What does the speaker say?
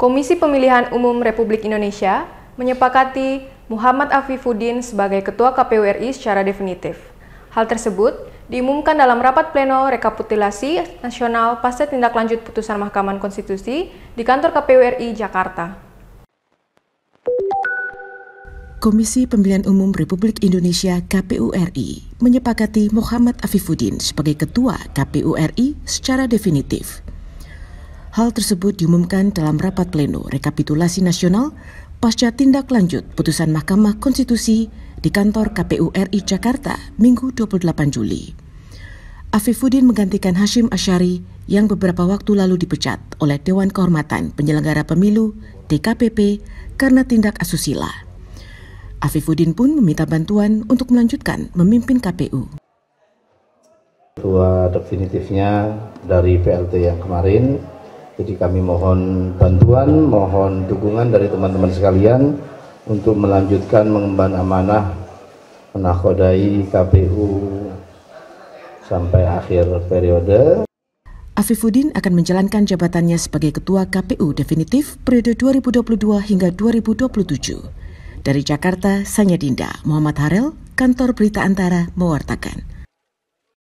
Komisi Pemilihan Umum Republik Indonesia menyepakati Muhammad Afifuddin sebagai Ketua KPU RI secara definitif. Hal tersebut diumumkan dalam rapat pleno rekapitulasi nasional pasca tindak lanjut putusan Mahkamah Konstitusi di kantor KPU RI Jakarta. Komisi Pemilihan Umum Republik Indonesia KPU RI menyepakati Muhammad Afifuddin sebagai Ketua KPU RI secara definitif. Hal tersebut diumumkan dalam rapat pleno rekapitulasi nasional pasca tindak lanjut putusan Mahkamah Konstitusi di kantor KPU RI Jakarta Minggu 28 Juli. Afifuddin menggantikan Hashim Asyari yang beberapa waktu lalu dipecat oleh Dewan Kehormatan Penyelenggara Pemilu DKPP karena tindak asusila. Afifuddin pun meminta bantuan untuk melanjutkan memimpin KPU. Ketua definitifnya dari PLT yang kemarin jadi kami mohon bantuan, mohon dukungan dari teman-teman sekalian untuk melanjutkan mengemban amanah menakodai KPU sampai akhir periode. Afifuddin akan menjalankan jabatannya sebagai Ketua KPU definitif periode 2022 hingga 2027. Dari Jakarta, Sanya Dinda, Muhammad Harel, Kantor Berita Antara, mewartakan.